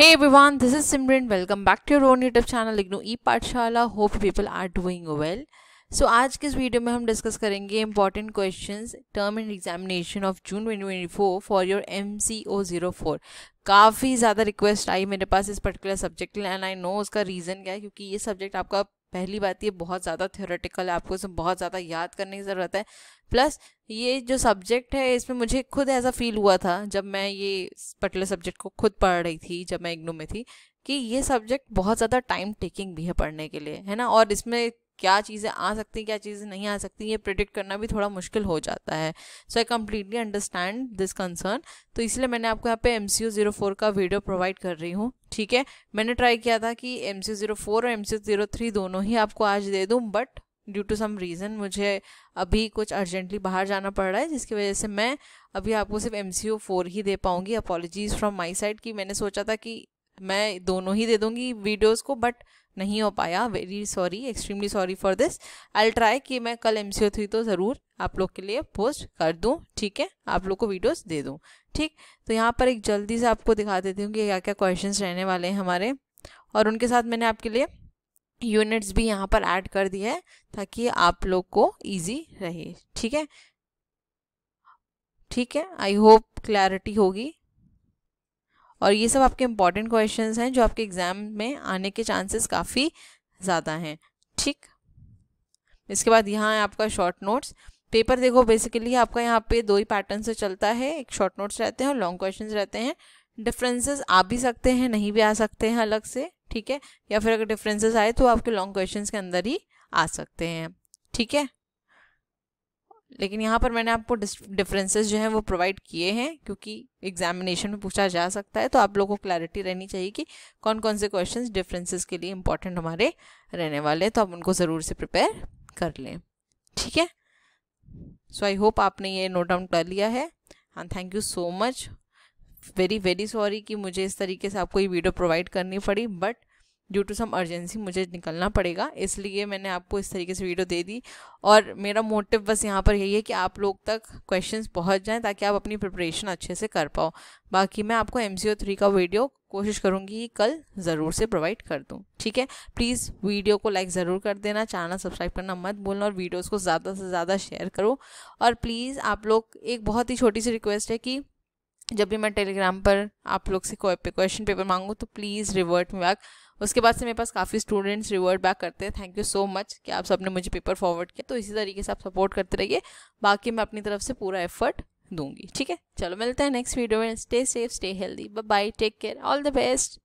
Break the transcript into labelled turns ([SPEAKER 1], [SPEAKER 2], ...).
[SPEAKER 1] Hey everyone, this is Simran. Welcome back to your own YouTube channel Igno e Partshala. Hope people are doing well. So so, आज के इस video में हम discuss करेंगे important questions term end examination of June 2024 for your M C O zero four काफ़ी ज़्यादा request आई मेरे पास इस पर्टिकुलर सब्जेक्ट के लिए एंड आई नो उसका रीज़न क्या है क्योंकि ये सब्जेक्ट आपका पहली बात ये बहुत ज़्यादा थ्योरेटिकल है, आपको इसमें बहुत ज़्यादा याद करने की ज़रूरत है। प्लस ये जो सब्जेक्ट है, इसमें मुझे खुद ऐसा फील हुआ था, जब मैं ये पर्टिकुलर सब्जेक्ट को खुद पढ़ रही थी, जब मैं इग्नू में थी, कि ये सब्जेक्ट बहुत ज़्यादा टाइम टेकिंग भी है पढ़ने के लिए, है ना? और इसमें क्या चीज़ें आ सकती हैं, क्या चीज़ें नहीं आ सकती ये प्रिडिक्ट करना भी थोड़ा मुश्किल हो जाता है। So I completely understand this concern तो इसलिए मैंने आपको यहाँ पे M C U zero four का वीडियो प्रोवाइड कर रही हूँ, ठीक है? मैंने ट्राई किया था कि M C U zero four और M C U zero three दोनों ही आपको आज दे दूँ but due to some reason मुझे अभी कुछ अर्जेंटली बाहर जाना पड़ रहा है, जिसकी वजह से मैं अभी आपको सिर्फ़ एम सी फोर ही दे पाऊँगी। अपॉलोजीज़ फ्रॉम माई साइड कि मैंने सोचा था कि मैं दोनों ही दे दूँगी वीडियोज़ को बट नहीं हो पाया. Very sorry extremely sorry for this I try कि मैं कल एम थी तो ज़रूर आप लोग के लिए पोस्ट कर दूँ, ठीक है? आप लोग को वीडियोस दे दूँ, ठीक? तो यहाँ पर एक जल्दी से आपको दिखा देती हूँ कि क्या क्या क्वेश्चंस रहने वाले हैं हमारे. और उनके साथ मैंने आपके लिए यूनिट्स भी यहाँ पर ऐड कर दिया है, ताकि आप लोग को ईजी रहे, ठीक है? ठीक है? आई होप क्लैरिटी होगी. और ये सब आपके इंपॉर्टेंट क्वेश्चंस हैं, जो आपके एग्ज़ाम में आने के चांसेस काफ़ी ज़्यादा हैं, ठीक? इसके बाद यहाँ है आपका शॉर्ट नोट्स पेपर देखो बेसिकली आपका यहाँ पे दो ही पैटर्न से चलता है, एक शॉर्ट नोट्स रहते हैं और लॉन्ग क्वेश्चन रहते हैं. डिफरेंसेस आ भी सकते हैं, नहीं भी आ सकते हैं अलग से, ठीक है? या फिर अगर डिफरेंसेस आए तो आपके लॉन्ग क्वेश्चन के अंदर ही आ सकते हैं, ठीक है? लेकिन यहाँ पर मैंने आपको डिफरेंसेस जो हैं वो प्रोवाइड किए हैं, क्योंकि एग्जामिनेशन में पूछा जा सकता है तो आप लोगों को क्लैरिटी रहनी चाहिए कि कौन कौन से क्वेश्चंस डिफरेंसेस के लिए इंपॉर्टेंट हमारे रहने वाले हैं तो आप उनको ज़रूर से प्रिपेयर कर लें। ठीक है? सो आई होप आपने ये नोट डाउन कर लिया है। And thank you so much very very sorry कि मुझे इस तरीके से आपको ये वीडियो प्रोवाइड करनी पड़ी but due to some urgency मुझे निकलना पड़ेगा, इसलिए मैंने आपको इस तरीके से वीडियो दे दी। और मेरा मोटिव बस यहाँ पर यही है कि आप लोग तक क्वेश्चंस पहुँच जाएँ ताकि आप अपनी प्रिपरेशन अच्छे से कर पाओ। बाकी मैं आपको एमसीओ थ्री का वीडियो कोशिश करूँगी कल ज़रूर से प्रोवाइड कर दूँ, ठीक है? प्लीज़ वीडियो को लाइक ज़रूर कर देना चैनल सब्सक्राइब करना मत भूलना और वीडियोज़ को ज़्यादा से ज़्यादा शेयर करो। और प्लीज़ आप लोग, एक बहुत ही छोटी सी रिक्वेस्ट है कि जब भी मैं टेलीग्राम पर आप लोग से कोई क्वेश्चन पेपर मांगूँ तो प्लीज़ रिवर्ट मी बैक उसके बाद से मेरे पास काफ़ी स्टूडेंट्स रिवर्ट बैक करते हैं. थैंक यू सो मच कि आप सबने मुझे पेपर फॉरवर्ड किया. तो इसी तरीके से आप सपोर्ट करते रहिए. बाकी मैं अपनी तरफ़ से पूरा एफर्ट दूँगी. ठीक है? चलो मिलते हैं नेक्स्ट वीडियो में. Stay safe stay healthy bye take care all the best